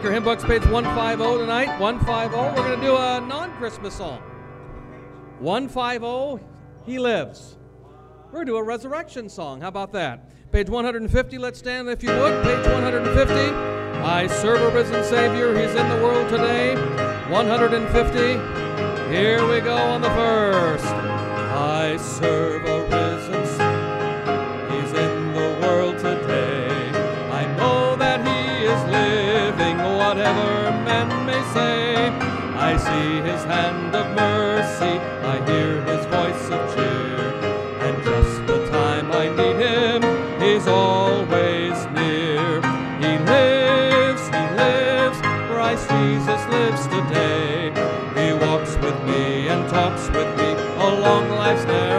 your hymn books, page 150 tonight. 150. We're going to do a non Christmas song. 150, He Lives. We're going to do a resurrection song. How about that? Page 150, let's stand if you would. Page 150. I serve a risen Savior, He's in the world today. 150. Here we go on the first. I serve a hand of mercy, I hear His voice of cheer. And just the time I need Him, He's always near. He lives, He lives, Christ Jesus lives today. He walks with me and talks with me along life's narrow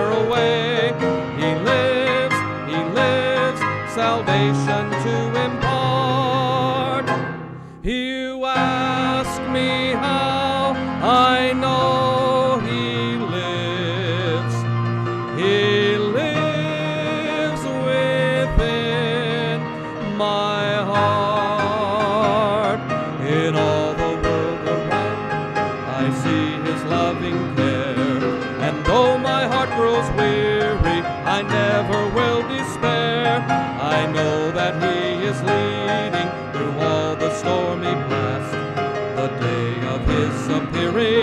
of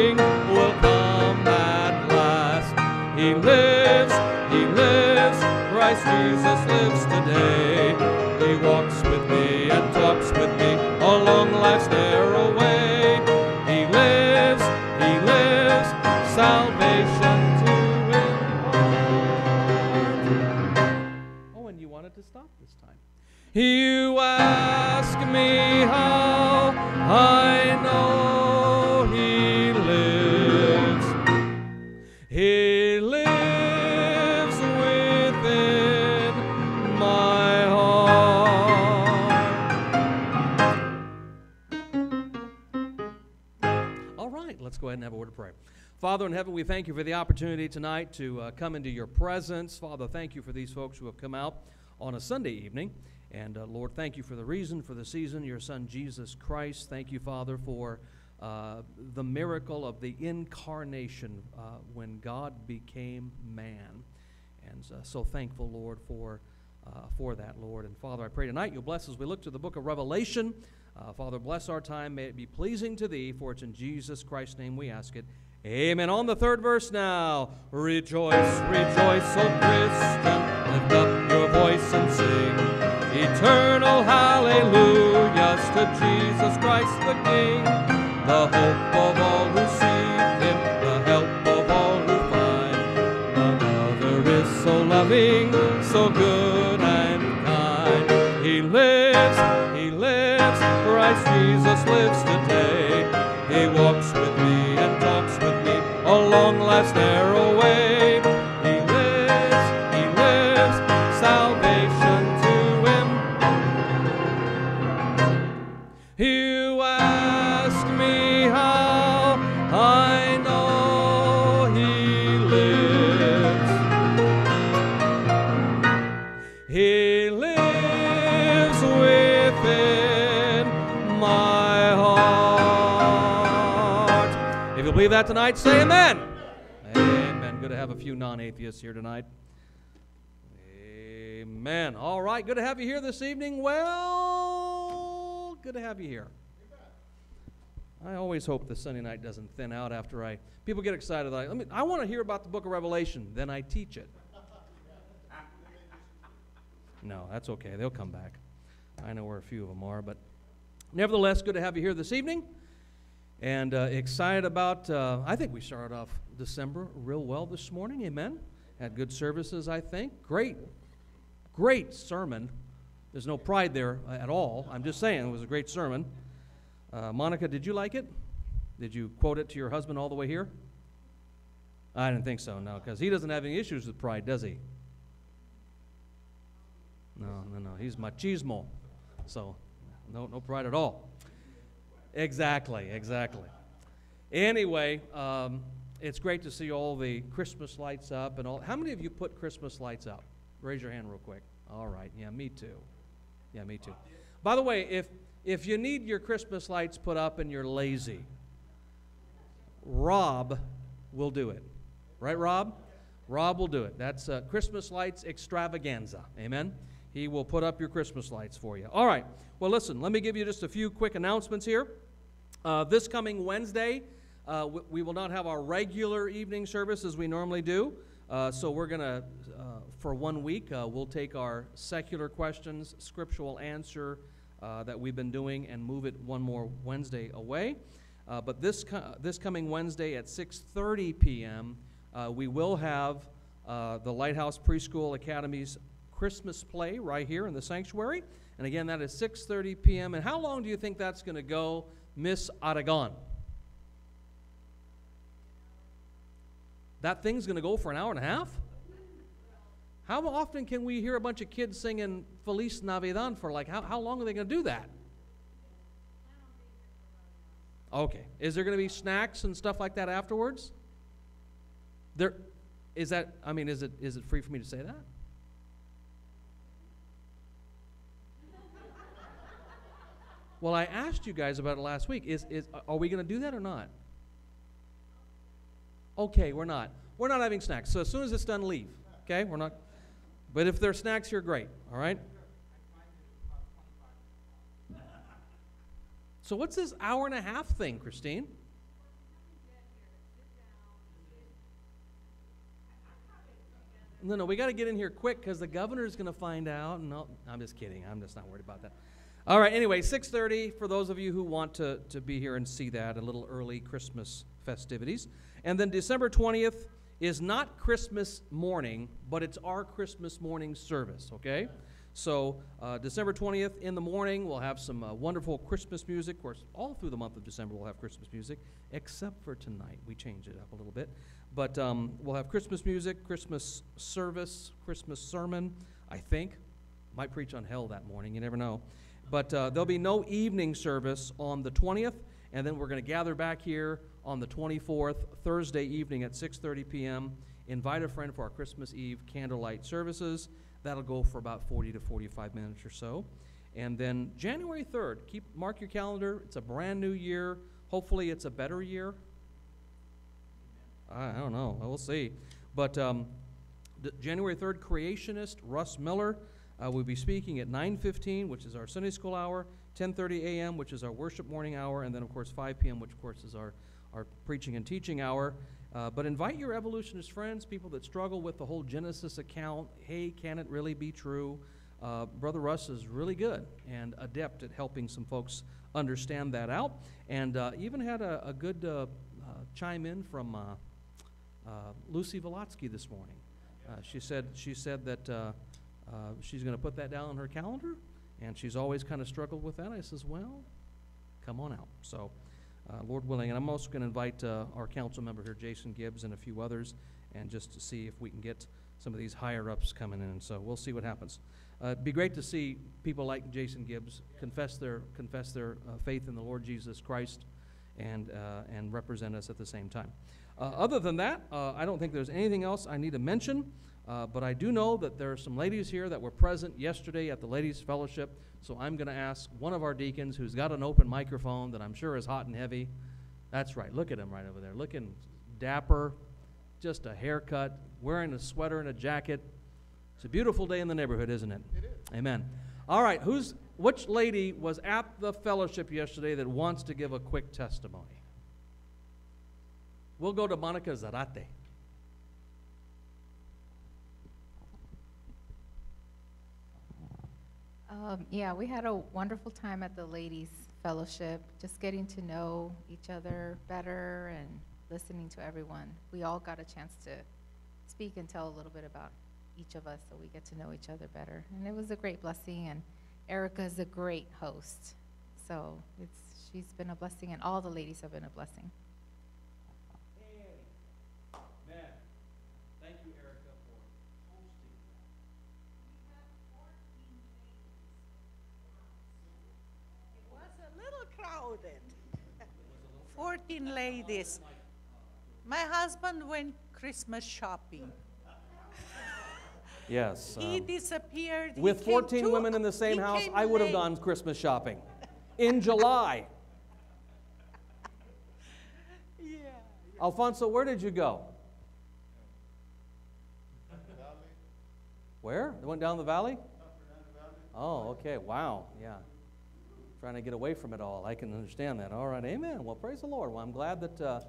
Father in heaven, we thank you for the opportunity tonight to uh, come into your presence. Father, thank you for these folks who have come out on a Sunday evening. And uh, Lord, thank you for the reason for the season, your Son Jesus Christ. Thank you, Father, for uh, the miracle of the incarnation uh, when God became man. And uh, so thankful, Lord, for, uh, for that, Lord. And Father, I pray tonight you'll bless as we look to the book of Revelation. Father, bless our time. May it be pleasing to thee, for it's in Jesus Christ's name we ask it. Amen. On the third verse now. Rejoice, rejoice, O Christian. Lift up your voice and sing. Eternal hallelujahs to Jesus Christ the King. The hope of all who seek Him, the help of all who find. None other is so loving, so good and kind. He lives, He lives, Christ Jesus lives today. Along life's narrow way. He lives, He lives, salvation to Him. You ask me how I know He lives. He lives within my heart. If you believe that tonight, say. Amen. Good to have a few non atheists here tonight. Amen. All right. Good to have you here this evening. Well, good to have you here. I always hope the Sunday night doesn't thin out after I. People get excited. I, mean, I want to hear about the book of Revelation. Then I teach it. No, that's okay. They'll come back. I know where a few of them are, but nevertheless, good to have you here this evening. And uh, excited about, uh, I think we started off December real well this morning. Amen. Had good services, I think. Great, great sermon. There's no pride there uh, at all. I'm just saying it was a great sermon. Uh, Monica, did you like it? Did you quote it to your husband all the way here? I didn't think so, no, because he doesn't have any issues with pride, does he? No, no, no. He's machismo. So, no, no pride at all. Exactly, exactly. Anyway, um, it's great to see all the Christmas lights up and all. How many of you put Christmas lights up? Raise your hand real quick. All right. Yeah, me too. Yeah, me too. By the way, if if you need your Christmas lights put up and you're lazy, Rob will do it. Right, Rob? Rob will do it. That's uh, Christmas lights extravaganza. Amen. He will put up your Christmas lights for you. All right. Well, listen. Let me give you just a few quick announcements here. Uh, this coming Wednesday, uh, we, we will not have our regular evening service as we normally do. Uh, so we're going to, uh, for one week, uh, we'll take our secular questions, scriptural answer uh, that we've been doing, and move it one more Wednesday away. But this co- this coming Wednesday at 6:30 p.m., we will have the Lighthouse Preschool Academy's Christmas play right here in the sanctuary. And again, that is 6:30 p.m. And how long do you think that's going to go, Miss Aragon? That thing's going to go for an hour and a half? How often can we hear a bunch of kids singing Feliz Navidad for like, how, how long are they going to do that? Okay. Is there going to be snacks and stuff like that afterwards? There, is that, I mean, is it, is it free for me to say that? Well, I asked you guys about it last week. Is, is, are we going to do that or not? Okay, we're not. We're not having snacks. So as soon as it's done, leave. Okay? We're not. But if there's snacks here, great. All right? So what's this hour and a half thing, Christine? No, no, we got to get in here quick because the governor's going to find out. No, I'm just kidding. I'm just not worried about that. All right. Anyway, 6:30 for those of you who want to to be here and see that a little early Christmas festivities. And then December 20th is not Christmas morning, but it's our Christmas morning service, okay? So, uh, December 20th in the morning, we'll have some uh, wonderful Christmas music. Of course, all through the month of December, we'll have Christmas music, except for tonight. We change it up a little bit. But um, we'll have Christmas music, Christmas service, Christmas sermon, I think. Might preach on hell that morning, you never know. But uh, there'll be no evening service on the 20th, and then we're going to gather back here on the 24th, Thursday evening at 6:30 p.m. Invite a friend for our Christmas Eve candlelight services. That'll go for about 40 to 45 minutes or so. And then January 3rd, keep mark your calendar. It's a brand new year. Hopefully, it's a better year. I, don't know. We'll see. But um, January 3rd, creationist Russ Miller uh, will be speaking at 9:15, which is our Sunday school hour. 10:30 a.m., which is our worship morning hour, and then of course 5 p.m., which of course is our our preaching and teaching hour. Uh, but invite your evolutionist friends, people that struggle with the whole Genesis account. Hey, can it really be true? Uh, Brother Russ is really good and adept at helping some folks understand that out. And uh, even had a, a good uh, uh, chime in from uh, Lucy Volotsky this morning. she said she said that she's going to put that down on her calendar, and she's always kind of struggled with that. I says, well, come on out. So uh, Lord willing. And I'm also going to invite uh, our council member here, Jason Gibbs, and a few others, and just to see if we can get some of these higher ups coming in. So we'll see what happens. Uh, it'd be great to see people like Jason Gibbs confess their confess their uh, faith in the Lord Jesus Christ, and uh, and represent us at the same time. Uh, other than that, I don't think there's anything else I need to mention. Uh, but I do know that there are some ladies here that were present yesterday at the Ladies Fellowship so I'm going to ask one of our deacons who's got an open microphone that I'm sure is hot and heavy. That's right. Look at him right over there. Looking dapper, just a haircut, wearing a sweater and a jacket. It's a beautiful day in the neighborhood, isn't it? It is. Amen. All right, who's which lady was at the fellowship yesterday that wants to give a quick testimony? We'll go to Monica Zarate. Um, yeah, we had a wonderful time at the Ladies Fellowship, just getting to know each other better and listening to everyone. We all got a chance to speak and tell a little bit about each of us so we get to know each other better. And it was a great blessing, and Erica is a great host. So it's, she's been a blessing, and all the ladies have been a blessing. 14 ladies. My husband went Christmas shopping. Yes. He um, disappeared. He with came 14 too- women in the same house, I would have late. gone Christmas shopping in July. Yeah. Alfonso, where did you go? Where? They went down the valley? Oh, okay. Wow. Yeah. Trying to get away from it all. I can understand that. All right. Amen. Well, praise the Lord. Well, I'm glad that, uh,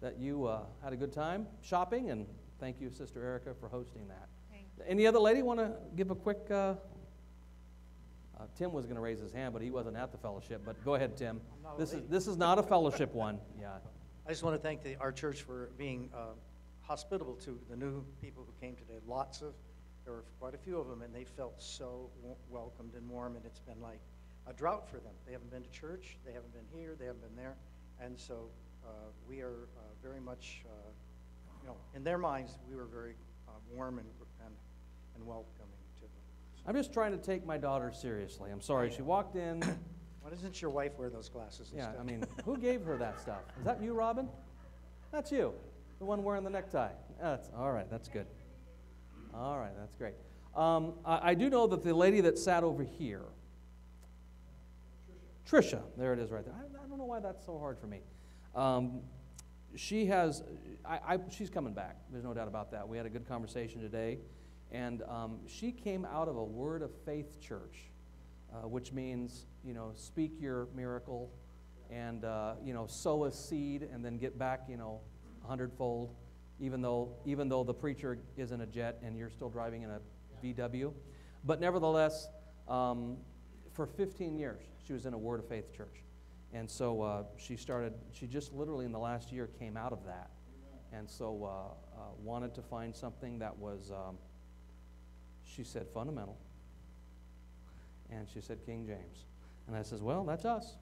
that you uh, had a good time shopping, and thank you, Sister Erica, for hosting that. Any other lady want to give a quick? Uh, uh, Tim was going to raise his hand, but he wasn't at the fellowship. But go ahead, Tim. This is this is not a fellowship one. Yeah. I just want to thank the, our church for being uh, hospitable to the new people who came today. Lots of, there were quite a few of them, and they felt so w- welcomed and warm, and it's been like a drought for them. They haven't been to church, they haven't been here, they haven't been there, and so uh, we are uh, very much, uh, you know, in their minds, we were very uh, warm and, and, and welcoming to them. I'm just trying to take my daughter seriously. I'm sorry. She walked in. Why doesn't your wife wear those glasses Yeah? I mean, who gave her that stuff? Is that you, Robin? That's you, the one wearing the necktie. That's all right. That's good. All right, that's great. Um, I, I do know that the lady that sat over here, Trisha, there it is right there. I, I don't know why that's so hard for me. Um, she has, I, I, she's coming back. There's no doubt about that. We had a good conversation today, and um, she came out of a Word of Faith church, uh, which means you know speak your miracle, and uh, you know sow a seed and then get back you know a hundredfold, even though even though the preacher is in a jet and you're still driving in a VW, but nevertheless, um, for 15 years she was in a Word of Faith church. And so uh, she started, she just literally in the last year came out of that. And so uh, uh, wanted to find something that was, um, she said, fundamental. And she said, King James. And I says, well, that's us.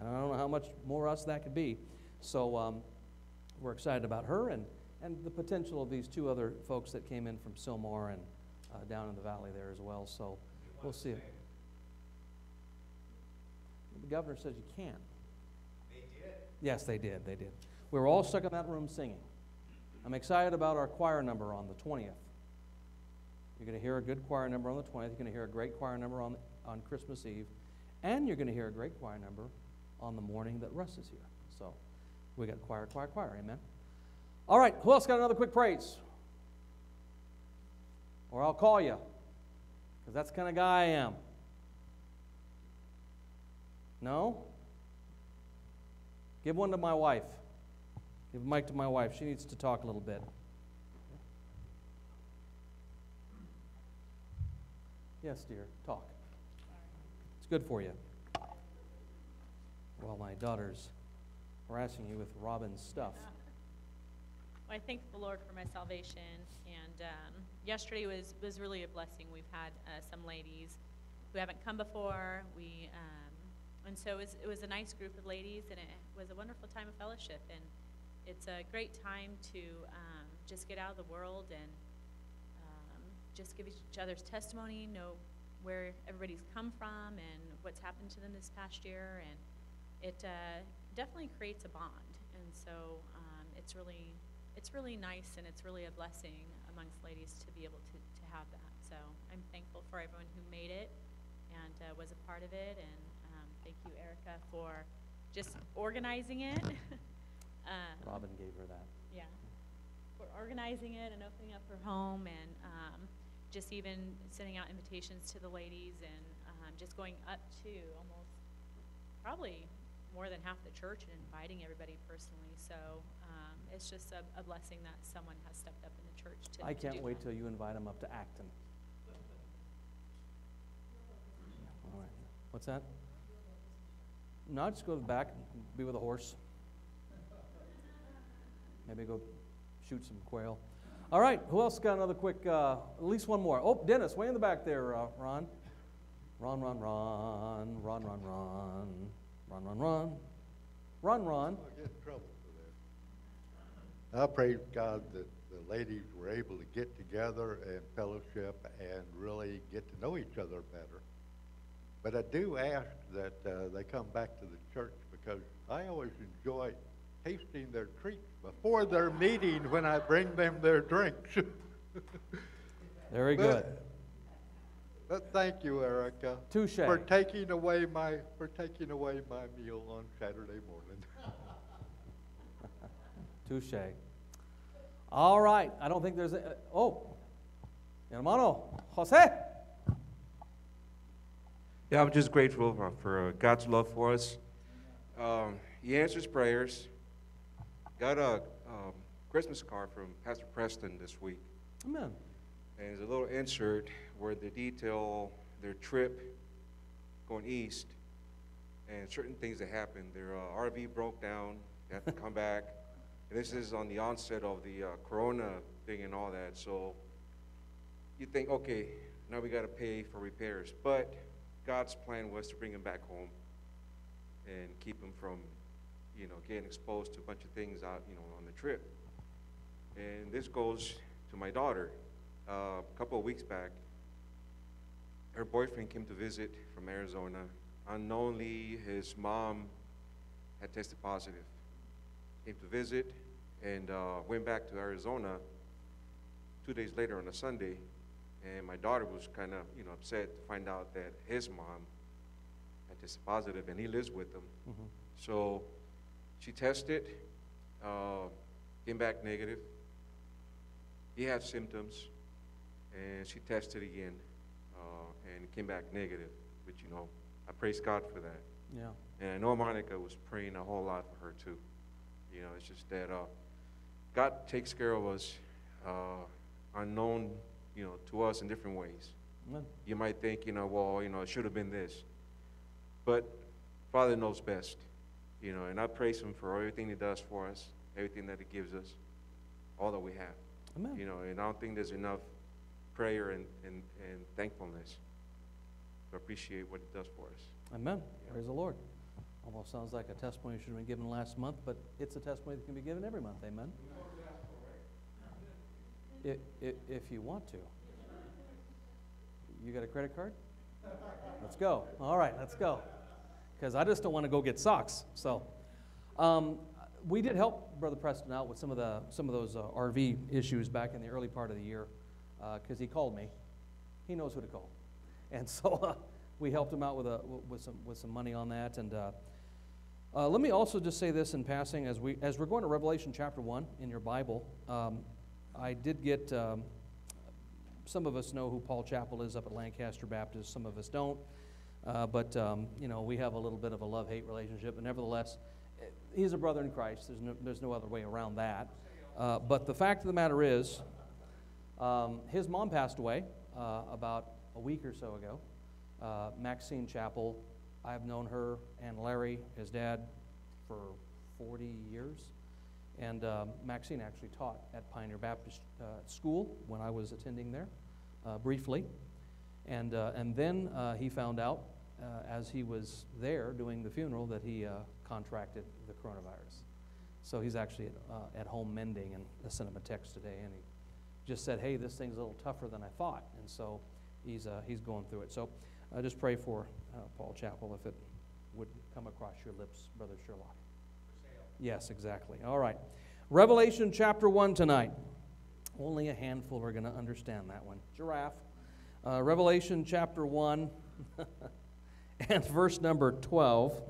I don't know how much more us that could be. So um, we're excited about her and, and the potential of these two other folks that came in from Sylmar and uh, down in the valley there as well. So we'll see. The governor says you can't. They did. Yes, they did. They did. We were all stuck in that room singing. I'm excited about our choir number on the 20th. You're going to hear a good choir number on the 20th. You're going to hear a great choir number on, on Christmas Eve. And you're going to hear a great choir number on the morning that Russ is here. So we got choir, choir, choir. Amen. All right. Who else got another quick praise? Or I'll call you. Because that's the kind of guy I am. No? Give one to my wife. Give a mic to my wife. She needs to talk a little bit. Yes, dear, talk. It's good for you. Well, my daughter's harassing you with Robin's stuff. Well, I thank the Lord for my salvation, and um, yesterday was, was really a blessing. We've had uh, some ladies who haven't come before. We um, and so it was, it was a nice group of ladies, and it was a wonderful time of fellowship. And it's a great time to um, just get out of the world and um, just give each other's testimony, know where everybody's come from and what's happened to them this past year, and it uh, definitely creates a bond. And so um, it's really it's really nice and it's really a blessing amongst ladies to be able to, to have that. So I'm thankful for everyone who made it and uh, was a part of it, and thank you, Erica, for just organizing it. um, Robin gave her that. yeah. For organizing it and opening up her home and um, just even sending out invitations to the ladies and um, just going up to almost probably more than half the church and inviting everybody personally. So um, it's just a, a blessing that someone has stepped up in the church to, I can't do wait that. till you invite them up to Acton. All right. What's that? No, just go to the back be with a horse. Maybe go shoot some quail. All right, who else got another quick, uh, at least one more? Oh, Dennis, way in the back there, uh, Ron. Ron, Ron, Ron, Ron, Ron, Ron, Ron, Ron, Ron. Run, Ron. I'll get trouble for that. I praise God that the ladies were able to get together and fellowship and really get to know each other better. But I do ask that uh, they come back to the church because I always enjoy tasting their treats before their meeting when I bring them their drinks. Very But- good. But thank you, Erica. Touche. For taking away my, for taking away my meal on Saturday morning. Touche. All right. I don't think there's a. Oh, hermano, Jose. Yeah, I'm just grateful for, for uh, God's love for us. Um, he answers prayers. Got a um, Christmas card from Pastor Preston this week, Amen. and there's a little insert where they detail their trip going east and certain things that happened. Their uh, RV broke down. They had to come back. And this is on the onset of the uh, Corona thing and all that. So you think, okay, now we got to pay for repairs. But God's plan was to bring him back home and keep him from, you know, getting exposed to a bunch of things out, you know, on the trip. And this goes to my daughter. Uh, a couple of weeks back, her boyfriend came to visit from Arizona. Unknowingly, his mom had tested positive. Came to visit and uh, went back to Arizona two days later on a Sunday. And my daughter was kind of, you know, upset to find out that his mom had tested positive, and he lives with them. Mhm. So she tested, uh, came back negative. He had symptoms, and she tested again, uh, and came back negative. But you know, I praise God for that. Yeah. And I know Monica was praying a whole lot for her too. You know, it's just that uh, God takes care of us uh, unknown, you know, to us in different ways. Amen. You might think, you know, well, you know, it should have been this. But Father knows best, you know, and I praise Him for everything He does for us, everything that He gives us, all that we have. Amen. You know, and I don't think there's enough prayer and, and, and thankfulness to appreciate what He does for us. Amen. Praise the Lord. Almost sounds like a testimony should have been given last month, but it's a testimony that can be given every month. Amen. If, if, you want to. You got a credit card? Let's go. All right, let's go. Because I just don't want to go get socks. So, um, we did help Brother Preston out with some of the some of those uh, RV issues back in the early part of the year, because he called me. He knows who to call, and so uh, we helped him out with a with some with some money on that. And uh, uh, let me also just say this in passing, as we as we're going to Revelation chapter one in your Bible, um, I did get. Um, some of us know who Paul Chappell is up at Lancaster Baptist. Some of us don't. Uh, but um, you know, we have a little bit of a love-hate relationship. But nevertheless, eh, he's a brother in Christ. There's no, there's no other way around that. Uh, but the fact of the matter is, um, his mom passed away uh, about a week or so ago. Uh, Maxine Chappell. I've known her and Larry, his dad, for 40 years. And um, Maxine actually taught at Pioneer Baptist uh, School when I was attending there uh, briefly. And, uh, and then uh, he found out uh, as he was there doing the funeral that he uh, contracted the coronavirus. So he's actually at, uh, at home mending, and I sent him a text today, and he just said, "Hey, this thing's a little tougher than I thought," and so he's uh, he's going through it. So I just pray for uh, Paul Chappell if it would come across your lips, Brother Sherlock. Yes, exactly. All right. Revelation chapter 1 tonight. Only a handful are going to understand that one. Giraffe. Uh, Revelation chapter 1 and verse number 12.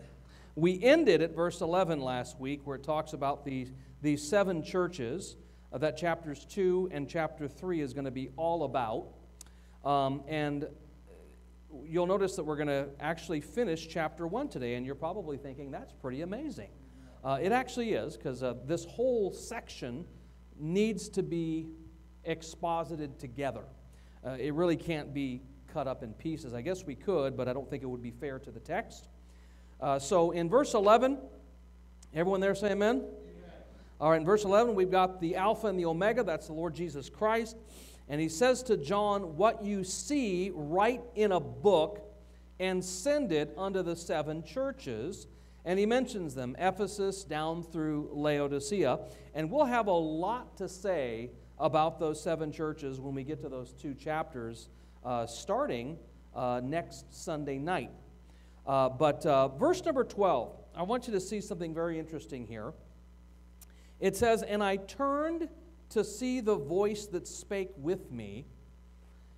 We ended at verse 11 last week where it talks about these, these seven churches uh, that chapters 2 and chapter 3 is going to be all about. Um, and you'll notice that we're going to actually finish chapter 1 today, and you're probably thinking that's pretty amazing. Uh, it actually is, because uh, this whole section needs to be exposited together. Uh, it really can't be cut up in pieces. I guess we could, but I don't think it would be fair to the text. Uh, so in verse 11, everyone there say amen? amen? All right, in verse 11, we've got the Alpha and the Omega, that's the Lord Jesus Christ. And he says to John, What you see, write in a book and send it unto the seven churches. And he mentions them, Ephesus down through Laodicea. And we'll have a lot to say about those seven churches when we get to those two chapters, uh, starting uh, next Sunday night. Uh, but uh, verse number 12, I want you to see something very interesting here. It says, And I turned to see the voice that spake with me.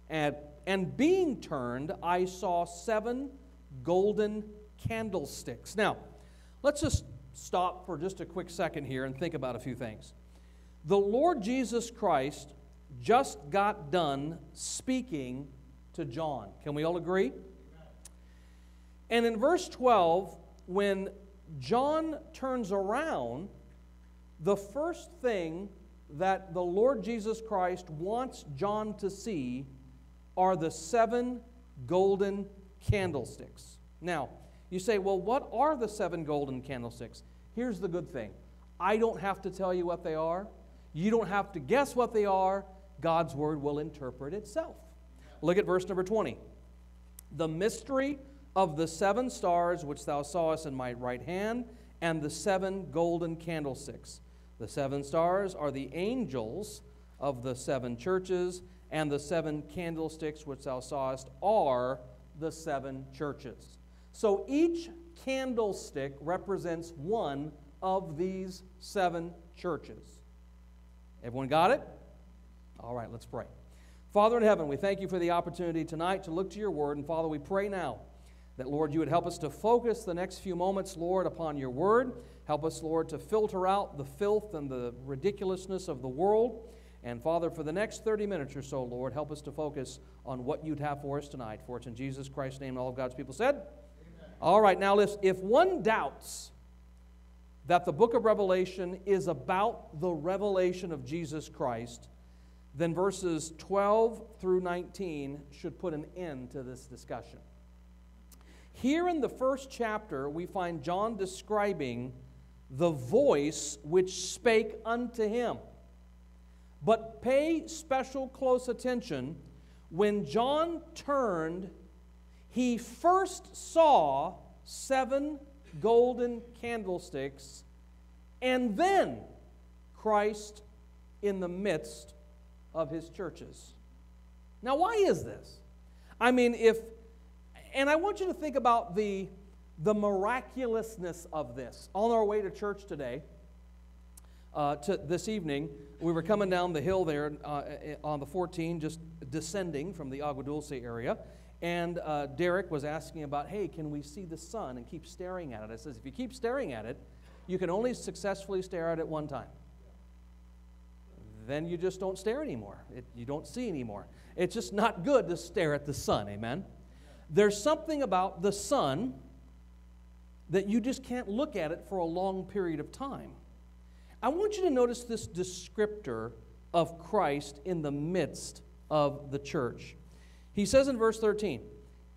And, and being turned, I saw seven golden candlesticks. Now, let's just stop for just a quick second here and think about a few things. The Lord Jesus Christ just got done speaking to John. Can we all agree? And in verse 12, when John turns around, the first thing that the Lord Jesus Christ wants John to see are the seven golden candlesticks. Now, you say, well, what are the seven golden candlesticks? Here's the good thing I don't have to tell you what they are, you don't have to guess what they are. God's word will interpret itself. Look at verse number 20. The mystery of the seven stars which thou sawest in my right hand, and the seven golden candlesticks. The seven stars are the angels of the seven churches, and the seven candlesticks which thou sawest are the seven churches. So each candlestick represents one of these seven churches. Everyone got it? All right, let's pray. Father in heaven, we thank you for the opportunity tonight to look to your word. And Father, we pray now that, Lord, you would help us to focus the next few moments, Lord, upon your word. Help us, Lord, to filter out the filth and the ridiculousness of the world. And Father, for the next 30 minutes or so, Lord, help us to focus on what you'd have for us tonight. For it's in Jesus Christ's name, all of God's people said. All right, now listen, if one doubts that the book of Revelation is about the revelation of Jesus Christ, then verses 12 through 19 should put an end to this discussion. Here in the first chapter, we find John describing the voice which spake unto him. But pay special close attention. When John turned, he first saw seven golden candlesticks and then Christ in the midst of his churches. Now, why is this? I mean, if, and I want you to think about the, the miraculousness of this. On our way to church today, uh, to this evening, we were coming down the hill there uh, on the 14, just descending from the Agua Dulce area. And uh, Derek was asking about, hey, can we see the sun and keep staring at it? I says, if you keep staring at it, you can only successfully stare at it one time then you just don't stare anymore. It, you don't see anymore. It's just not good to stare at the sun, amen? There's something about the sun that you just can't look at it for a long period of time. I want you to notice this descriptor of Christ in the midst of the church. He says in verse 13,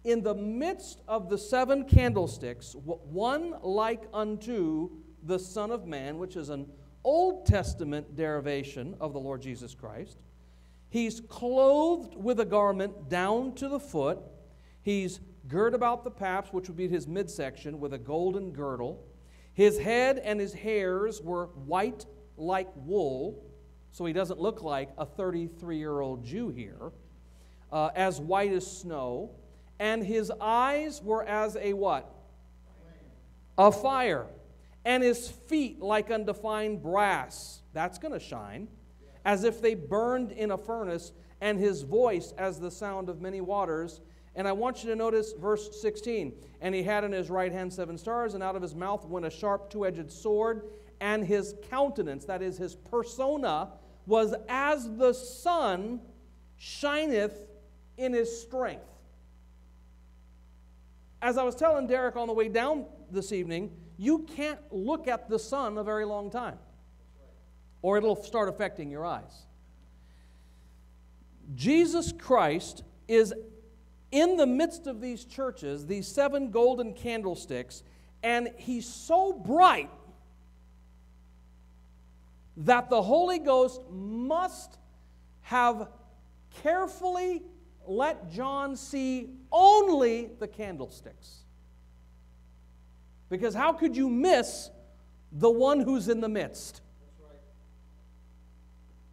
In the midst of the seven candlesticks, one like unto the Son of Man, which is an Old Testament derivation of the Lord Jesus Christ. He's clothed with a garment down to the foot. He's girt about the paps, which would be his midsection, with a golden girdle. His head and his hairs were white like wool, so he doesn't look like a 33 year old Jew here, uh, as white as snow. And his eyes were as a what? A fire and his feet like undefined brass. That's going to shine, as if they burned in a furnace, and his voice as the sound of many waters. And I want you to notice verse 16. And he had in his right hand seven stars, and out of his mouth went a sharp two edged sword, and his countenance, that is his persona, was as the sun shineth in his strength. As I was telling Derek on the way down this evening, you can't look at the sun a very long time, or it'll start affecting your eyes. Jesus Christ is in the midst of these churches, these seven golden candlesticks, and he's so bright that the Holy Ghost must have carefully let John see only the candlesticks. Because how could you miss the one who's in the midst?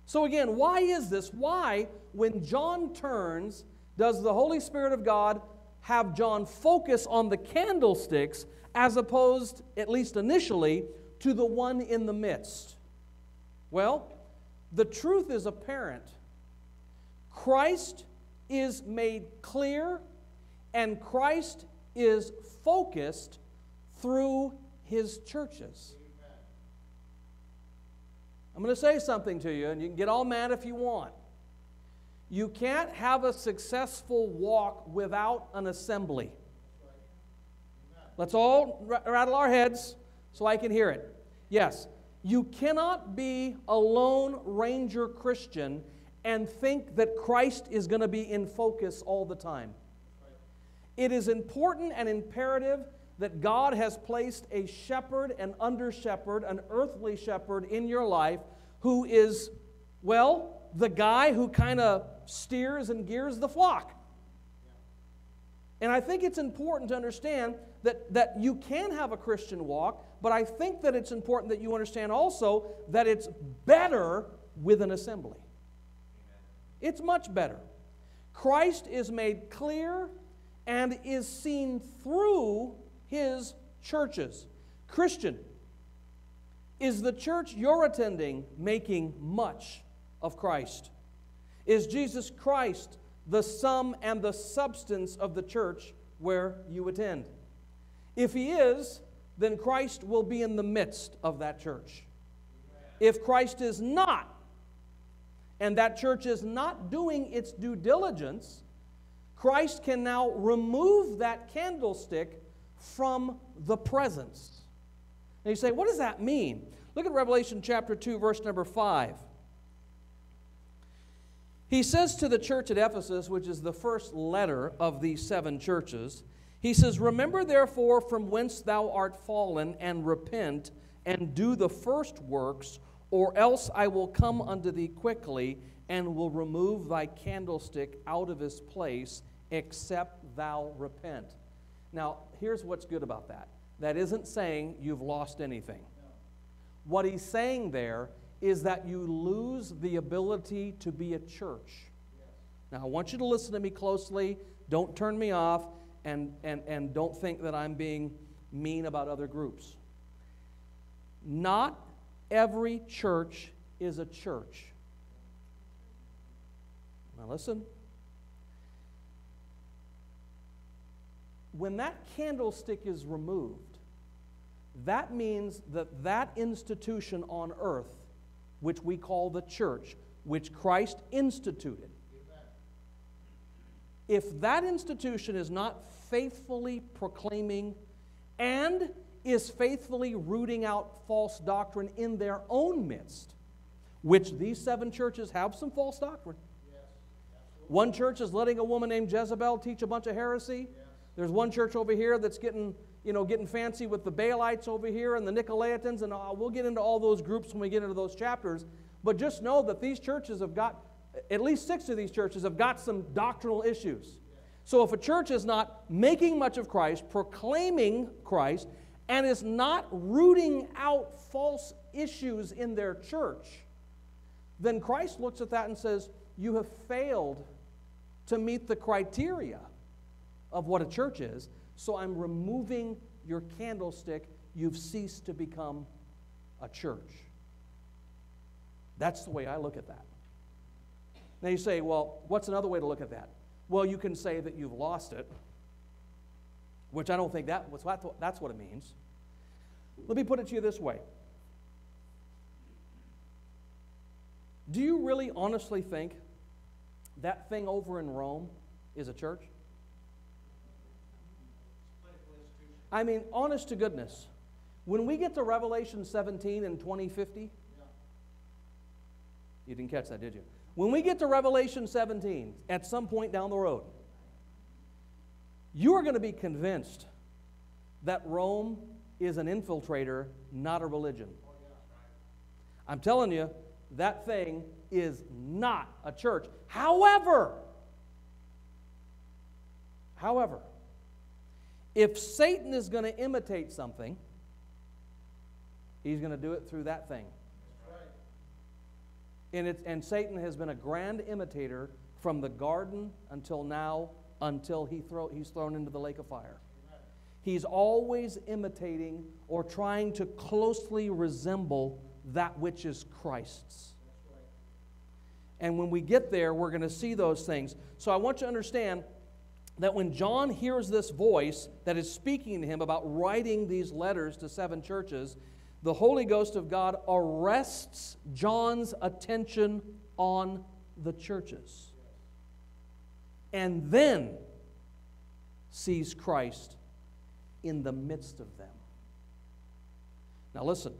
So, again, why is this? Why, when John turns, does the Holy Spirit of God have John focus on the candlesticks as opposed, at least initially, to the one in the midst? Well, the truth is apparent. Christ is made clear and Christ is focused through his churches. I'm going to say something to you, and you can get all mad if you want. You can't have a successful walk without an assembly. Let's all rattle our heads so I can hear it. Yes, you cannot be a lone ranger Christian and think that Christ is going to be in focus all the time. It is important and imperative that God has placed a shepherd, an under shepherd, an earthly shepherd in your life who is, well, the guy who kind of steers and gears the flock. And I think it's important to understand that, that you can have a Christian walk, but I think that it's important that you understand also that it's better with an assembly. It's much better. Christ is made clear and is seen through his churches. Christian, is the church you're attending making much of Christ? Is Jesus Christ the sum and the substance of the church where you attend? If he is, then Christ will be in the midst of that church. If Christ is not, and that church is not doing its due diligence, Christ can now remove that candlestick from the presence. And you say, what does that mean? Look at Revelation chapter 2, verse number 5. He says to the church at Ephesus, which is the first letter of these seven churches, he says, Remember therefore from whence thou art fallen, and repent, and do the first works, or else I will come unto thee quickly, and will remove thy candlestick out of his place, except thou repent. Now, here's what's good about that that isn't saying you've lost anything. What he's saying there is that you lose the ability to be a church. Now, I want you to listen to me closely. Don't turn me off, and, and, and don't think that I'm being mean about other groups. Not every church is a church. Now, listen. When that candlestick is removed, that means that that institution on earth, which we call the church, which Christ instituted, if that institution is not faithfully proclaiming and is faithfully rooting out false doctrine in their own midst, which these seven churches have some false doctrine. One church is letting a woman named Jezebel teach a bunch of heresy. There's one church over here that's getting, you know, getting fancy with the Baalites over here and the Nicolaitans, and uh, we'll get into all those groups when we get into those chapters. But just know that these churches have got, at least six of these churches have got some doctrinal issues. So if a church is not making much of Christ, proclaiming Christ, and is not rooting out false issues in their church, then Christ looks at that and says, You have failed to meet the criteria of what a church is, so I'm removing your candlestick. You've ceased to become a church. That's the way I look at that. Now you say, well, what's another way to look at that? Well, you can say that you've lost it, which I don't think that, that's what it means. Let me put it to you this way Do you really honestly think that thing over in Rome is a church? I mean, honest to goodness, when we get to Revelation 17 and 2050, you didn't catch that, did you? When we get to Revelation 17, at some point down the road, you are going to be convinced that Rome is an infiltrator, not a religion. I'm telling you, that thing is not a church. However, however, if Satan is going to imitate something, he's going to do it through that thing. And, it's, and Satan has been a grand imitator from the garden until now, until he throw, he's thrown into the lake of fire. He's always imitating or trying to closely resemble that which is Christ's. And when we get there, we're going to see those things. So I want you to understand that when John hears this voice that is speaking to him about writing these letters to seven churches, the Holy Ghost of God arrests John's attention on the churches. And then sees Christ in the midst of them. Now, listen.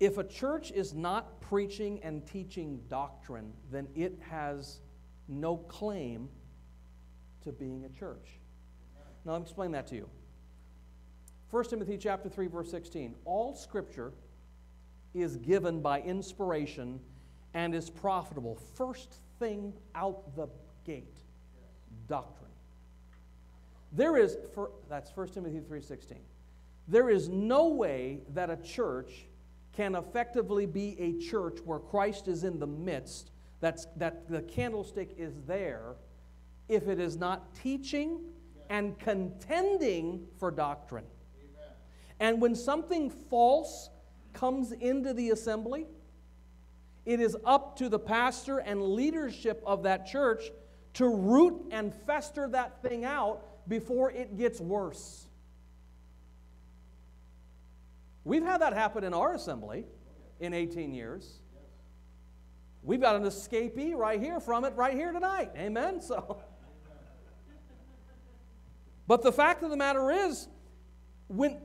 If a church is not preaching and teaching doctrine, then it has no claim to being a church. Now, let me explain that to you. 1 Timothy chapter 3 verse 16. All scripture is given by inspiration and is profitable. First thing out the gate, doctrine. There is for that's 1 Timothy 3:16. There is no way that a church can effectively be a church where Christ is in the midst, that's, that the candlestick is there, if it is not teaching and contending for doctrine. And when something false comes into the assembly, it is up to the pastor and leadership of that church to root and fester that thing out before it gets worse. We've had that happen in our assembly in 18 years. We've got an escapee right here from it right here tonight. Amen. So But the fact of the matter is when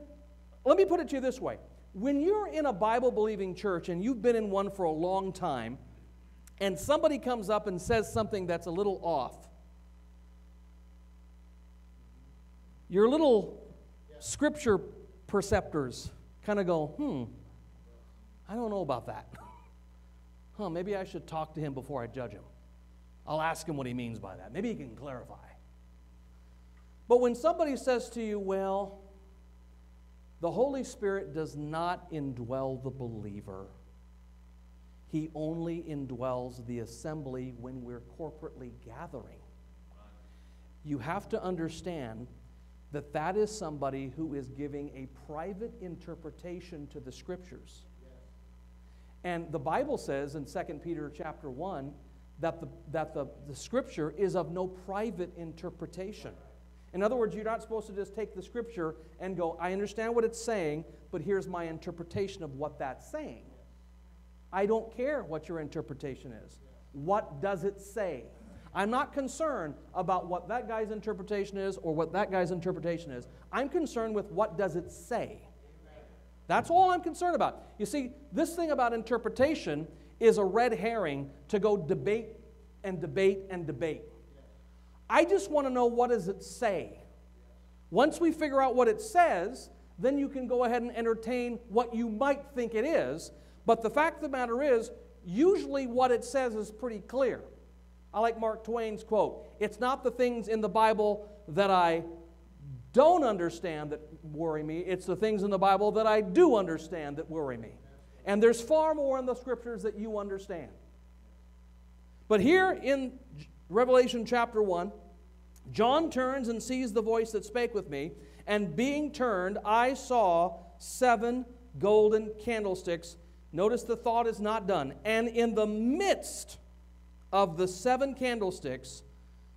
let me put it to you this way. When you're in a Bible believing church and you've been in one for a long time and somebody comes up and says something that's a little off, your little scripture perceptors kind of go, hmm, I don't know about that. huh, maybe I should talk to him before I judge him. I'll ask him what he means by that. Maybe he can clarify. But when somebody says to you, well, the Holy Spirit does not indwell the believer. He only indwells the assembly when we're corporately gathering. You have to understand that that is somebody who is giving a private interpretation to the scriptures. And the Bible says in 2 Peter chapter 1 that the, that the, the scripture is of no private interpretation. In other words, you're not supposed to just take the scripture and go, I understand what it's saying, but here's my interpretation of what that's saying. I don't care what your interpretation is. What does it say? I'm not concerned about what that guy's interpretation is or what that guy's interpretation is. I'm concerned with what does it say. That's all I'm concerned about. You see, this thing about interpretation is a red herring to go debate and debate and debate. I just want to know what does it say. Once we figure out what it says, then you can go ahead and entertain what you might think it is. But the fact of the matter is, usually what it says is pretty clear. I like Mark Twain's quote It's not the things in the Bible that I don't understand that worry me, it's the things in the Bible that I do understand that worry me. And there's far more in the scriptures that you understand. But here in Revelation chapter 1, John turns and sees the voice that spake with me, and being turned, I saw seven golden candlesticks. Notice the thought is not done. And in the midst of the seven candlesticks,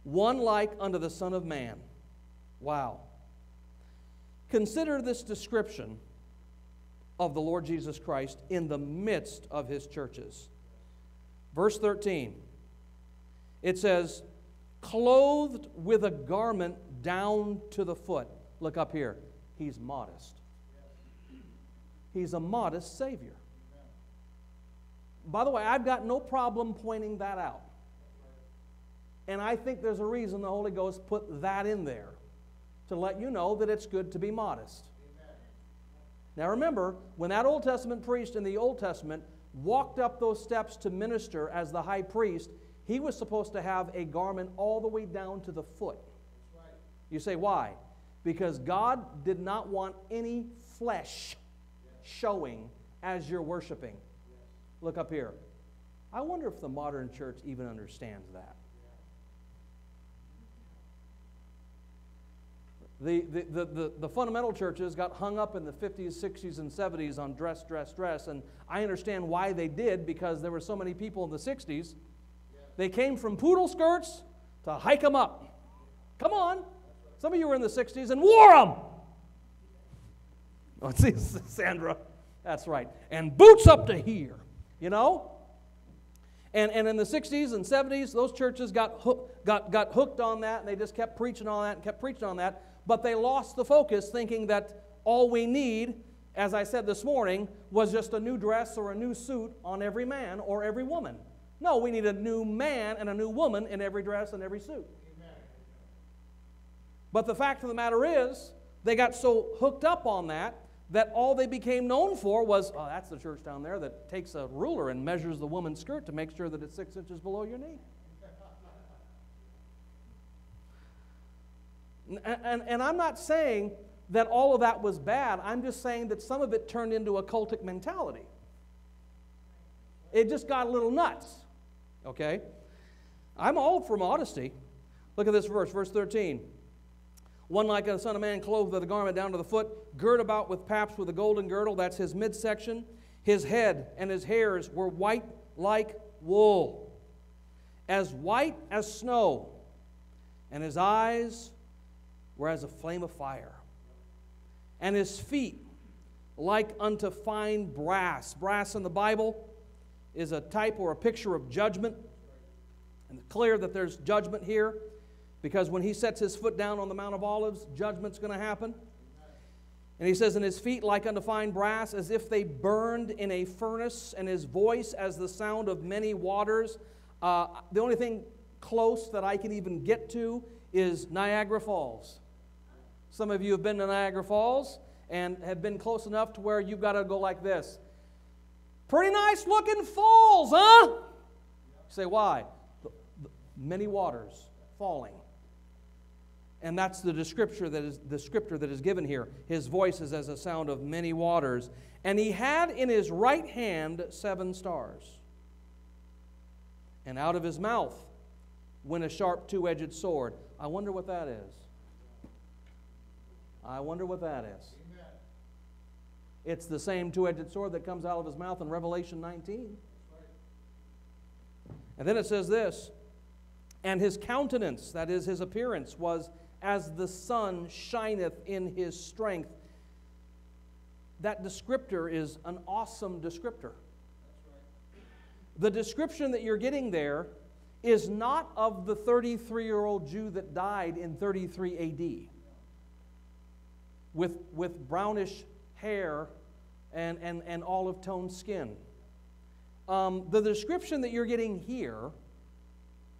one like unto the Son of Man. Wow. Consider this description of the Lord Jesus Christ in the midst of his churches. Verse 13 it says, clothed with a garment down to the foot. Look up here. He's modest. He's a modest Savior. By the way, I've got no problem pointing that out. And I think there's a reason the Holy Ghost put that in there to let you know that it's good to be modest. Now remember, when that Old Testament priest in the Old Testament walked up those steps to minister as the high priest, he was supposed to have a garment all the way down to the foot. You say, why? Because God did not want any flesh showing as you're worshiping. Look up here. I wonder if the modern church even understands that. The, the, the, the, the fundamental churches got hung up in the 50s, 60s, and 70s on dress, dress, dress. And I understand why they did because there were so many people in the 60s. They came from poodle skirts to hike them up. Come on. Some of you were in the 60s and wore them. Oh, see, Sandra. That's right. And boots up to here, you know? And, and in the 60s and 70s, those churches got, hook, got, got hooked on that and they just kept preaching on that and kept preaching on that. But they lost the focus thinking that all we need, as I said this morning, was just a new dress or a new suit on every man or every woman. No, we need a new man and a new woman in every dress and every suit. But the fact of the matter is, they got so hooked up on that that all they became known for was, oh, that's the church down there that takes a ruler and measures the woman's skirt to make sure that it's six inches below your knee. And, and, and, I'm not saying that all of that was bad. I'm just saying that some of it turned into a cultic mentality. It just got a little nuts. Okay? I'm all for modesty. Look at this verse, verse 13. One like a son of man, clothed with a garment down to the foot, girt about with paps with a golden girdle. That's his midsection. His head and his hairs were white like wool, as white as snow, and his eyes were as a flame of fire, and his feet like unto fine brass. Brass in the Bible is a type or a picture of judgment. And it's clear that there's judgment here. Because when he sets his foot down on the Mount of Olives, judgment's going to happen. And he says, And his feet like unto fine brass, as if they burned in a furnace, and his voice as the sound of many waters. Uh, the only thing close that I can even get to is Niagara Falls. Some of you have been to Niagara Falls and have been close enough to where you've got to go like this. Pretty nice looking falls, huh? You say, why? The, the, many waters falling. And that's the descriptor that is the scripture that is given here. His voice is as a sound of many waters. And he had in his right hand seven stars. And out of his mouth went a sharp two edged sword. I wonder what that is. I wonder what that is. It's the same two edged sword that comes out of his mouth in Revelation 19. And then it says this And his countenance, that is his appearance, was as the sun shineth in his strength. That descriptor is an awesome descriptor. The description that you're getting there is not of the 33 year old Jew that died in 33 AD with, with brownish hair and, and, and olive toned skin. Um, the description that you're getting here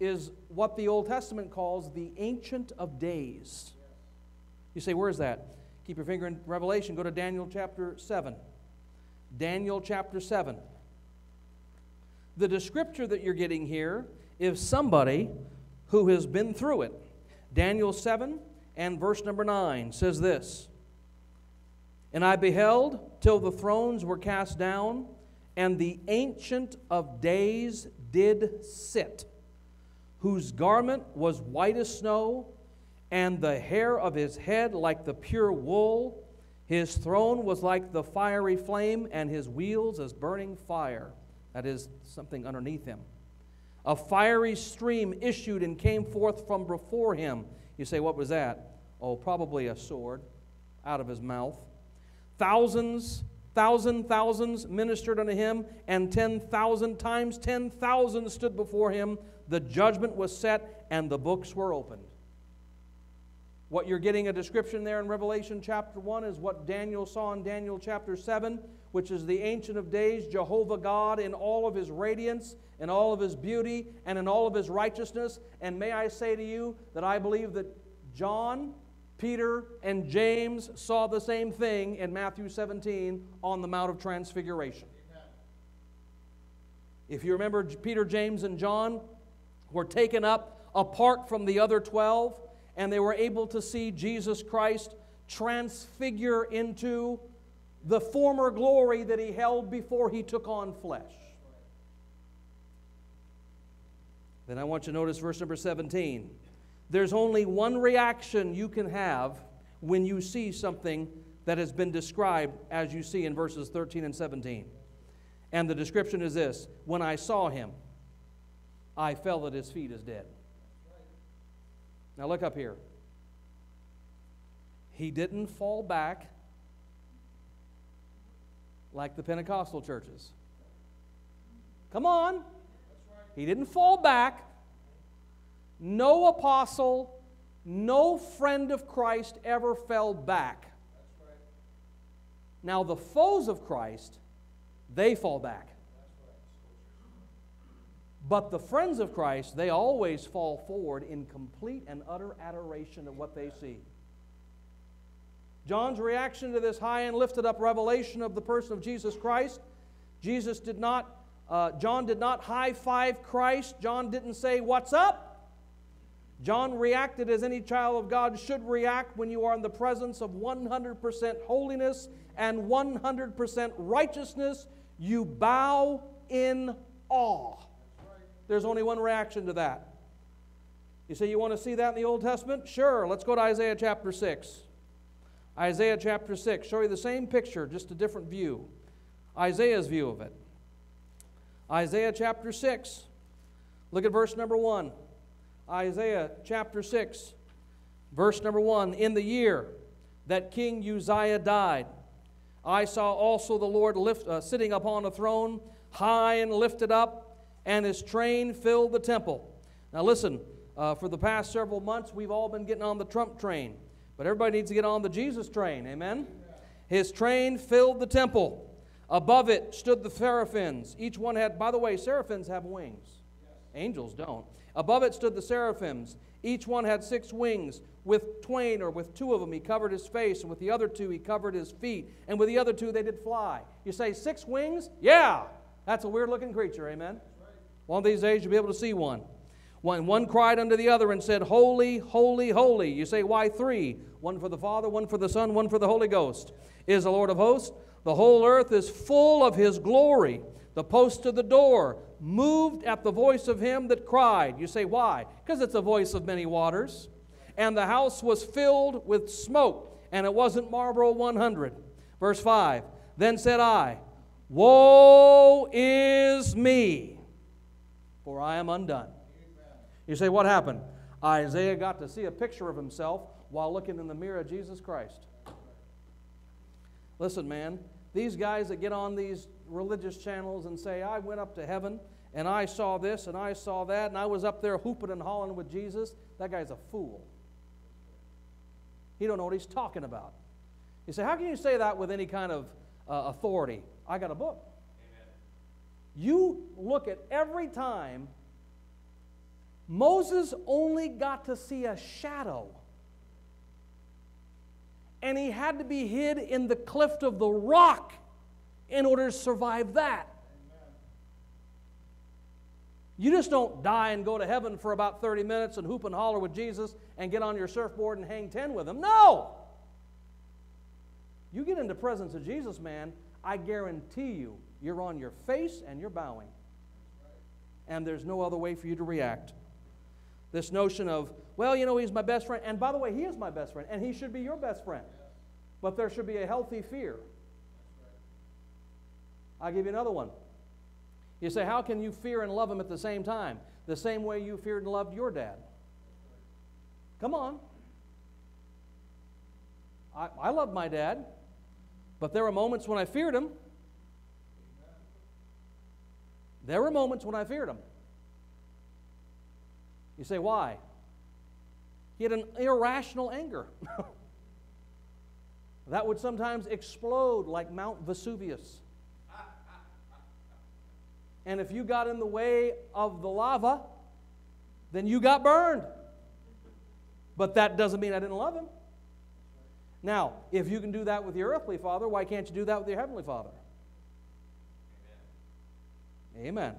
is what the Old Testament calls the Ancient of Days. You say, where is that? Keep your finger in Revelation. Go to Daniel chapter 7. Daniel chapter 7. The descriptor that you're getting here is somebody who has been through it. Daniel 7 and verse number 9 says this And I beheld till the thrones were cast down, and the Ancient of Days did sit whose garment was white as snow, and the hair of his head like the pure wool. His throne was like the fiery flame, and his wheels as burning fire. That is something underneath him. A fiery stream issued and came forth from before him. You say, what was that? Oh, probably a sword out of his mouth. Thousands, thousand thousands ministered unto him, and ten thousand times ten thousand stood before him the judgment was set, and the books were opened. What you're getting a description there in Revelation chapter 1 is what Daniel saw in Daniel chapter 7, which is the Ancient of Days, Jehovah God, in all of his radiance, in all of his beauty, and in all of his righteousness. And may I say to you that I believe that John, Peter, and James saw the same thing in Matthew 17 on the Mount of Transfiguration. If you remember Peter, James, and John, were taken up apart from the other 12, and they were able to see Jesus Christ transfigure into the former glory that he held before he took on flesh. Then I want you to notice verse number 17. There's only one reaction you can have when you see something that has been described as you see in verses 13 and 17. And the description is this When I saw him, I fell at his feet as dead. Now look up here. He didn't fall back like the Pentecostal churches. Come on. He didn't fall back. No apostle, no friend of Christ ever fell back. Now, the foes of Christ, they fall back. But the friends of Christ, they always fall forward in complete and utter adoration of what they see. John's reaction to this high and lifted up revelation of the person of Jesus Christ, Jesus did not, uh, John did not high five Christ. John didn't say, What's up? John reacted as any child of God should react when you are in the presence of 100% holiness and 100% righteousness. You bow in awe. There's only one reaction to that. You say you want to see that in the Old Testament? Sure. Let's go to Isaiah chapter 6. Isaiah chapter 6. Show you the same picture, just a different view. Isaiah's view of it. Isaiah chapter 6. Look at verse number 1. Isaiah chapter 6, verse number 1. In the year that King Uzziah died, I saw also the Lord lift, uh, sitting upon a throne, high and lifted up, and his train filled the temple. Now, listen, uh, for the past several months, we've all been getting on the Trump train, but everybody needs to get on the Jesus train. Amen? His train filled the temple. Above it stood the seraphims. Each one had, by the way, seraphims have wings, angels don't. Above it stood the seraphims. Each one had six wings. With twain or with two of them, he covered his face, and with the other two, he covered his feet. And with the other two, they did fly. You say, six wings? Yeah! That's a weird looking creature, amen? One of these days, you'll be able to see one. One, one cried unto the other and said, Holy, holy, holy. You say, Why three? One for the Father, one for the Son, one for the Holy Ghost. Is the Lord of hosts. The whole earth is full of his glory. The post of the door moved at the voice of him that cried. You say, why? Because it's a voice of many waters. And the house was filled with smoke, and it wasn't Marlboro 100. Verse 5 Then said I, Woe is me, for I am undone. You say, what happened? Isaiah got to see a picture of himself while looking in the mirror of Jesus Christ. Listen, man, these guys that get on these religious channels and say, I went up to heaven and I saw this and I saw that and I was up there hooping and hollering with Jesus, that guy's a fool. He don't know what he's talking about. You say, how can you say that with any kind of uh, authority? I got a book. You look at every time Moses only got to see a shadow. And he had to be hid in the cleft of the rock in order to survive that. You just don't die and go to heaven for about 30 minutes and hoop and holler with Jesus and get on your surfboard and hang 10 with him. No! You get into the presence of Jesus, man, I guarantee you, you're on your face and you're bowing. And there's no other way for you to react. This notion of, well, you know, he's my best friend. And by the way, he is my best friend, and he should be your best friend. But there should be a healthy fear. I'll give you another one. You say, How can you fear and love him at the same time? The same way you feared and loved your dad. Come on. I, I loved my dad, but there were moments when I feared him. There were moments when I feared him. You say, Why? He had an irrational anger. that would sometimes explode like Mount Vesuvius. And if you got in the way of the lava, then you got burned. But that doesn't mean I didn't love him. Now, if you can do that with your earthly father, why can't you do that with your heavenly father? Amen.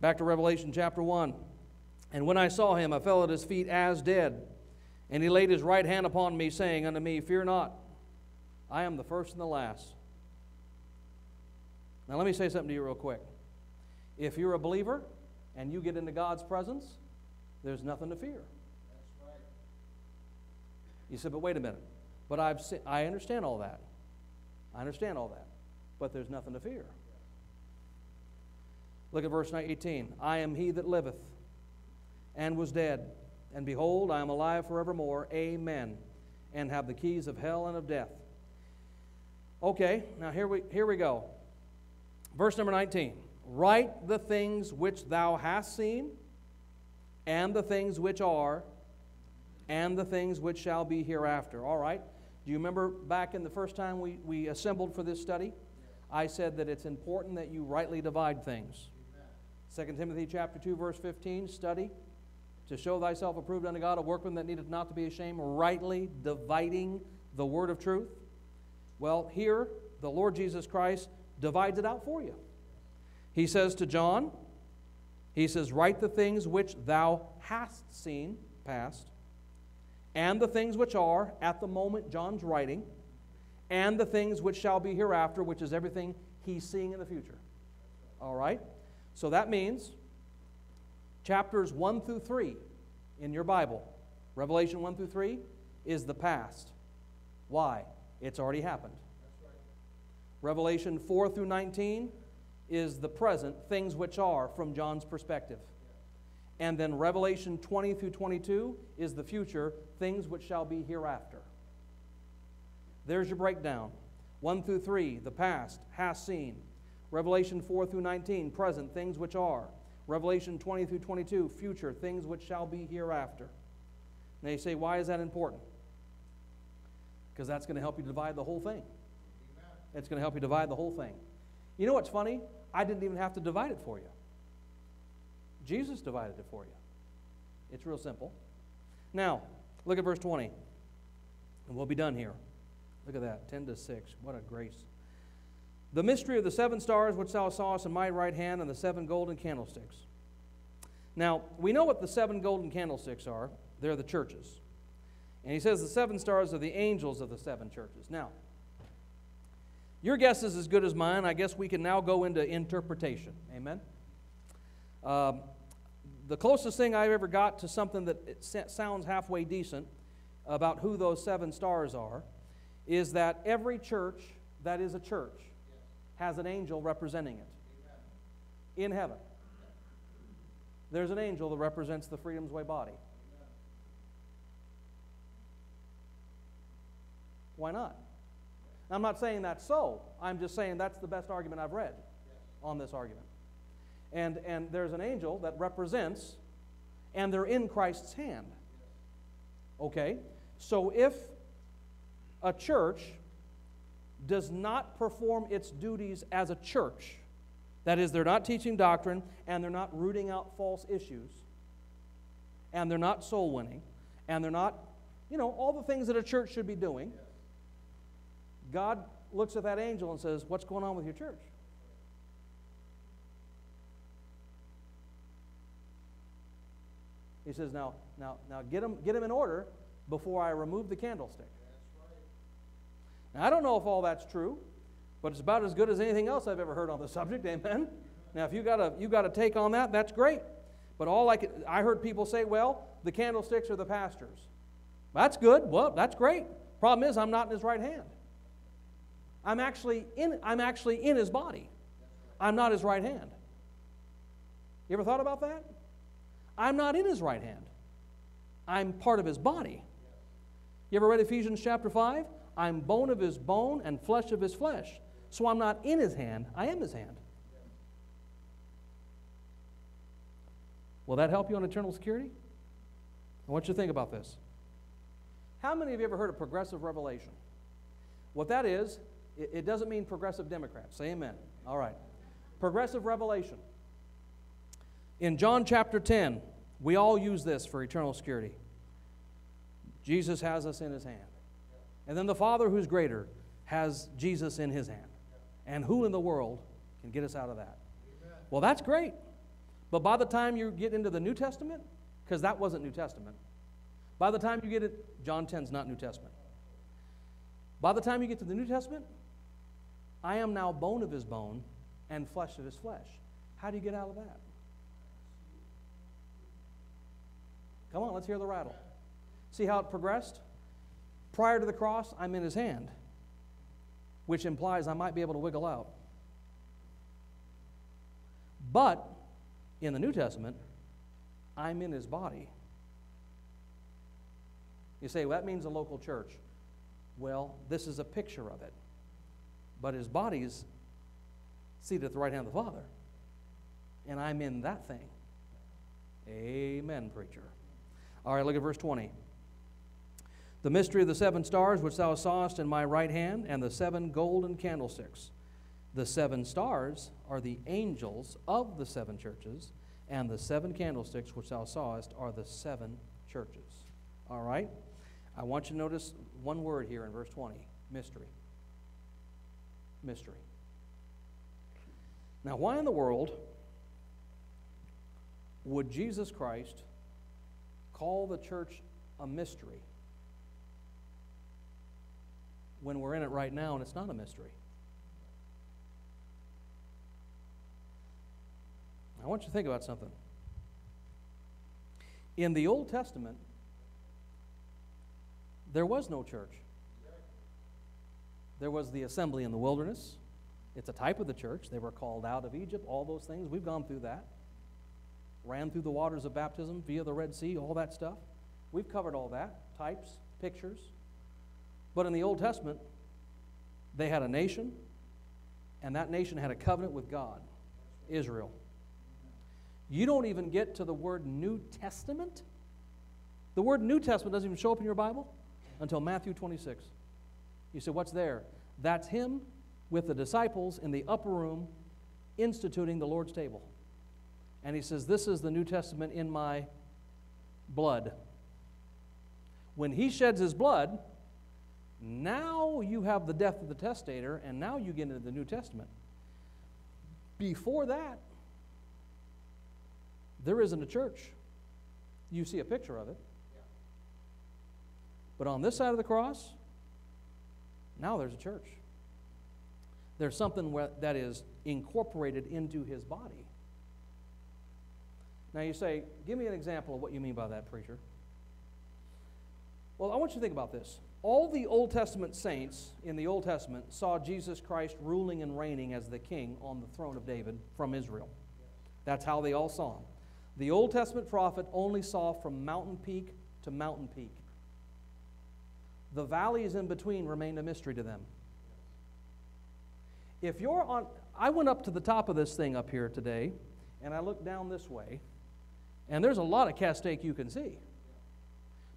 Back to Revelation chapter 1. And when I saw him, I fell at his feet as dead. And he laid his right hand upon me, saying unto me, Fear not, I am the first and the last. Now, let me say something to you real quick. If you're a believer and you get into God's presence, there's nothing to fear. You said, but wait a minute. But I've se- I understand all that. I understand all that. But there's nothing to fear. Look at verse 18. I am he that liveth and was dead. And behold, I am alive forevermore. Amen. And have the keys of hell and of death. Okay, now here we, here we go. Verse number 19. Write the things which thou hast seen, and the things which are, and the things which shall be hereafter. All right? Do you remember back in the first time we, we assembled for this study? I said that it's important that you rightly divide things. 2 Timothy chapter 2, verse 15, study to show thyself approved unto God, a workman that needeth not to be ashamed, rightly dividing the word of truth. Well, here, the Lord Jesus Christ divides it out for you. He says to John, He says, Write the things which thou hast seen, past, and the things which are at the moment John's writing, and the things which shall be hereafter, which is everything he's seeing in the future. All right? So that means chapters 1 through 3 in your Bible, Revelation 1 through 3, is the past. Why? It's already happened. Revelation 4 through 19 is the present, things which are from John's perspective. And then Revelation 20 through 22 is the future, things which shall be hereafter. There's your breakdown. 1 through 3, the past, has seen. Revelation 4 through 19, present, things which are. Revelation 20 through 22, future, things which shall be hereafter. You say, why is that important? Because that's going to help you divide the whole thing. It's going to help you divide the whole thing. You know what's funny? I didn't even have to divide it for you. Jesus divided it for you. It's real simple. Now, look at verse 20. And we'll be done here. Look at that 10 to 6. What a grace. The mystery of the seven stars which thou sawest in my right hand and the seven golden candlesticks. Now, we know what the seven golden candlesticks are. They're the churches. And he says the seven stars are the angels of the seven churches. Now, your guess is as good as mine. I guess we can now go into interpretation. Amen? Um, the closest thing I've ever got to something that sounds halfway decent about who those seven stars are is that every church that is a church has an angel representing it in heaven. There's an angel that represents the Freedom's Way body. Why not? I'm not saying that's so. I'm just saying that's the best argument I've read on this argument. And, and there's an angel that represents, and they're in Christ's hand. Okay? So if a church does not perform its duties as a church, that is, they're not teaching doctrine, and they're not rooting out false issues, and they're not soul winning, and they're not, you know, all the things that a church should be doing, God looks at that angel and says, What's going on with your church? He says, Now, now, now get them, get them in order before I remove the candlestick. Now, I don't know if all that's true, but it's about as good as anything else I've ever heard on the subject. Amen. Now, if you got a you got a take on that, that's great. But all I could, I heard people say, well, the candlesticks are the pastors. That's good. Well, that's great. Problem is, I'm not in his right hand. I'm actually in, I'm actually in his body. I'm not his right hand. You ever thought about that? I'm not in his right hand. I'm part of his body. You ever read Ephesians chapter 5? I'm bone of his bone and flesh of his flesh. So I'm not in his hand, I am his hand. Will that help you on eternal security? I want you to think about this. How many of you ever heard of progressive revelation? What that is, it, doesn't mean progressive Democrats. Say amen. All right. Progressive revelation. In John chapter 10, we all use this for eternal security. Jesus has us in his hand. And then the Father, who's greater, has Jesus in his hand. And who in the world can get us out of that? Well, that's great. But by the time you get into the New Testament, because that wasn't New Testament, by the time you get it, John 10 is not New Testament. By the time you get to the New Testament, I am now bone of his bone and flesh of his flesh. How do you get out of that? Come on, let's hear the rattle. See how it progressed? Prior to the cross, I'm in his hand, which implies I might be able to wiggle out. But in the New Testament, I'm in his body. You say, well, that means a local church. Well, this is a picture of it. But his body's seated at the right hand of the Father. And I'm in that thing. Amen, preacher. All right, look at verse 20. The mystery of the seven stars which thou sawest in my right hand, and the seven golden candlesticks. The seven stars are the angels of the seven churches, and the seven candlesticks which thou sawest are the seven churches. All right? I want you to notice one word here in verse 20 mystery. Mystery. Now, why in the world would Jesus Christ call the church a mystery when we're in it right now and it's not a mystery? I want you to think about something. In the Old Testament, there was no church. There was the assembly in the wilderness. It's a type of the church. They were called out of Egypt, all those things. We've gone through that. Ran through the waters of baptism via the Red Sea, all that stuff. We've covered all that types, pictures. But in the Old Testament, they had a nation, and that nation had a covenant with God, Israel. You don't even get to the word New Testament. The word New Testament doesn't even show up in your Bible until Matthew 26. You say, What's there? That's him with the disciples in the upper room instituting the Lord's table. And he says, This is the New Testament in my blood. When he sheds his blood, now you have the death of the testator, and now you get into the New Testament. Before that, there isn't a church. You see a picture of it. But on this side of the cross, now there's a church. There's something that is incorporated into his body. Now you say, give me an example of what you mean by that, preacher. Well, I want you to think about this. All the Old Testament saints in the Old Testament saw Jesus Christ ruling and reigning as the king on the throne of David from Israel. That's how they all saw him. The Old Testament prophet only saw from mountain peak to mountain peak. The valleys in between remained a mystery to them. If you're on, I went up to the top of this thing up here today, and I looked down this way, and there's a lot of Castaic you can see.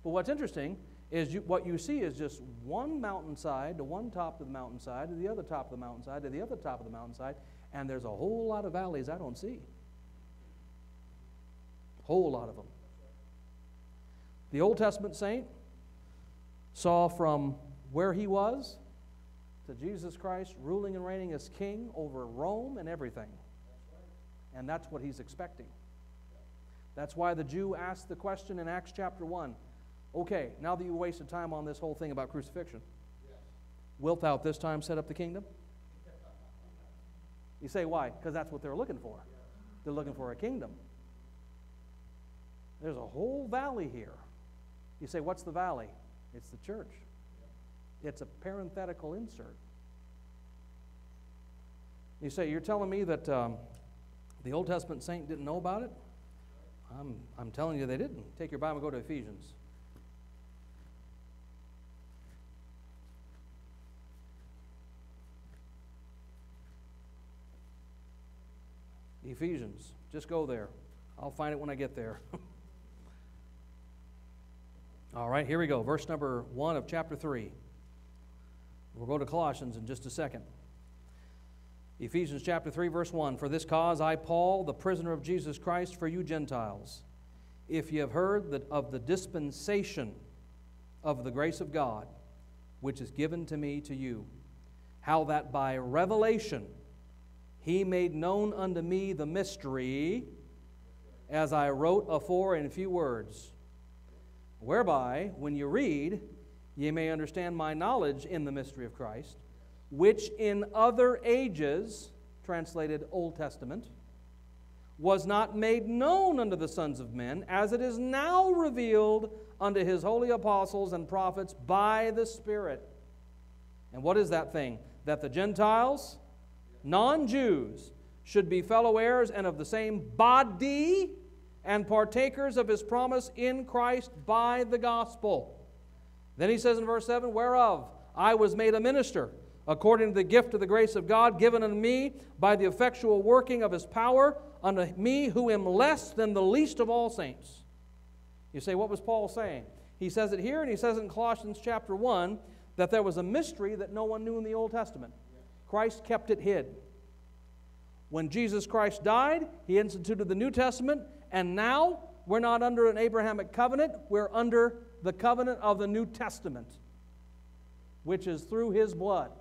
But what's interesting is you, what you see is just one mountainside to one top of the mountainside to the other top of the mountainside to the other top of the mountainside, and there's a whole lot of valleys I don't see. Whole lot of them. The Old Testament saint saw from where he was to Jesus Christ ruling and reigning as king over Rome and everything. And that's what he's expecting. That's why the Jew asked the question in Acts chapter 1 okay, now that you wasted time on this whole thing about crucifixion, wilt thou this time set up the kingdom? You say, why? Because that's what they're looking for. They're looking for a kingdom. There's a whole valley here. You say, what's the valley? It's the church. It's a parenthetical insert. You say, You're telling me that um, the Old Testament saint didn't know about it? I'm, I'm telling you they didn't. Take your Bible and go to Ephesians. Ephesians. Just go there. I'll find it when I get there. All right, here we go. Verse number 1 of chapter 3. We'll go to Colossians in just a second. Ephesians chapter 3, verse 1 For this cause I, Paul, the prisoner of Jesus Christ, for you Gentiles, if ye have heard that of the dispensation of the grace of God, which is given to me to you, how that by revelation he made known unto me the mystery, as I wrote afore in few words whereby, when you read, ye may understand my knowledge in the mystery of Christ, which in other ages, translated Old Testament, was not made known unto the sons of men, as it is now revealed unto his holy apostles and prophets by the Spirit. And what is that thing? That the Gentiles, non Jews, should be fellow heirs and of the same body and partakers of his promise in Christ by the gospel. Then he says in verse 7 Whereof I was made a minister, according to the gift of the grace of God given unto me by the effectual working of his power, unto me who am less than the least of all saints. You say, what was Paul saying? He says it here and he says it in Colossians chapter 1 that there was a mystery that no one knew in the Old Testament. Christ kept it hid. When Jesus Christ died, he instituted the New Testament, and now we're not under an Abrahamic covenant, we're under the covenant of the New Testament, which is through his blood.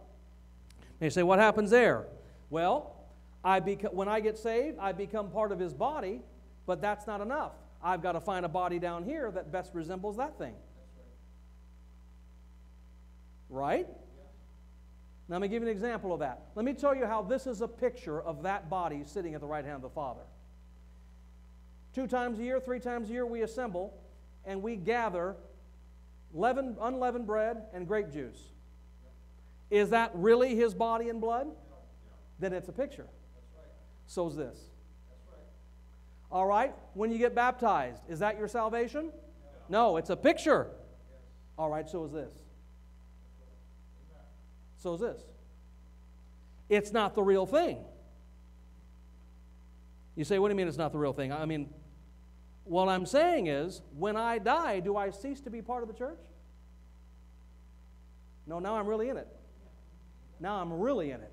You say, what happens there? Well, I beca- when I get saved, I become part of his body, but that's not enough. I've got to find a body down here that best resembles that thing. Right? Now, let me give you an example of that. Let me tell you how this is a picture of that body sitting at the right hand of the Father. Two times a year, three times a year, we assemble and we gather leavened, unleavened bread and grape juice. Is that really his body and blood? Then it's a picture. So's this. All right, when you get baptized, is that your salvation? No, it's a picture. All right, so is this. So is this. It's not the real thing. You say, what do you mean it's not the real thing? I mean, what I'm saying is, when I die, do I cease to be part of the church? No, now I'm really in it. Now I'm really in it,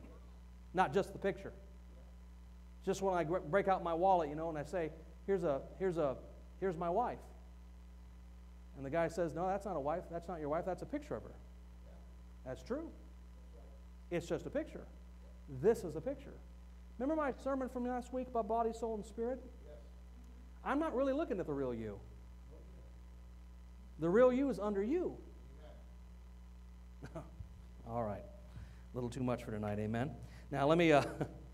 not just the picture. Just when I break out my wallet, you know, and I say, "Here's a, here's a, here's my wife," and the guy says, "No, that's not a wife. That's not your wife. That's a picture of her." That's true. It's just a picture. This is a picture. Remember my sermon from last week about body, soul, and spirit? I'm not really looking at the real you. The real you is under you. All right. A little too much for tonight, amen. Now let me uh,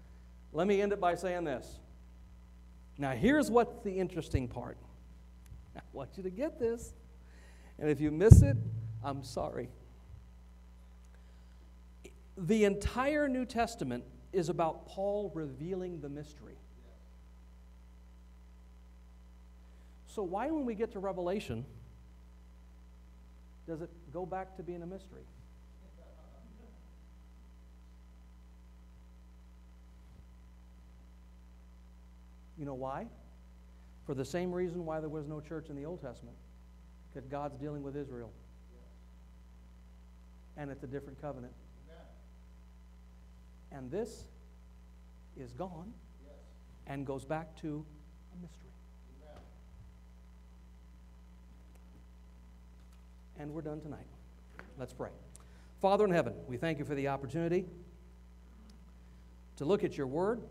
let me end it by saying this. Now here's what's the interesting part. I want you to get this. And if you miss it, I'm sorry. The entire New Testament is about Paul revealing the mystery. So, why, when we get to Revelation, does it go back to being a mystery? You know why? For the same reason why there was no church in the Old Testament. Because God's dealing with Israel. And it's a different covenant. And this is gone and goes back to a mystery. And we're done tonight. Let's pray. Father in heaven, we thank you for the opportunity to look at your word.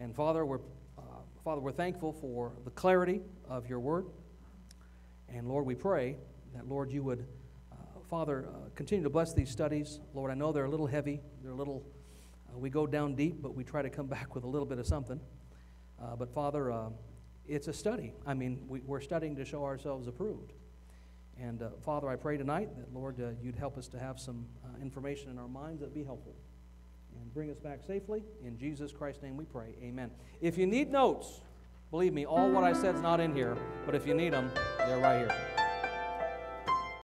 And Father, we're, uh, Father, we're thankful for the clarity of your word. And Lord, we pray that, Lord, you would, Father, uh, continue to bless these studies. Lord, I know they're a little heavy. They're a little, uh, we go down deep, but we try to come back with a little bit of something. Uh, but Father, uh, it's a study. I mean, we, we're studying to show ourselves approved. And uh, Father, I pray tonight that, Lord, uh, you'd help us to have some information in our minds that'd be helpful and bring us back safely. In Jesus Christ's name we pray. Amen. If you need notes, believe me, all what I said is not in here, but if you need them, they're right here.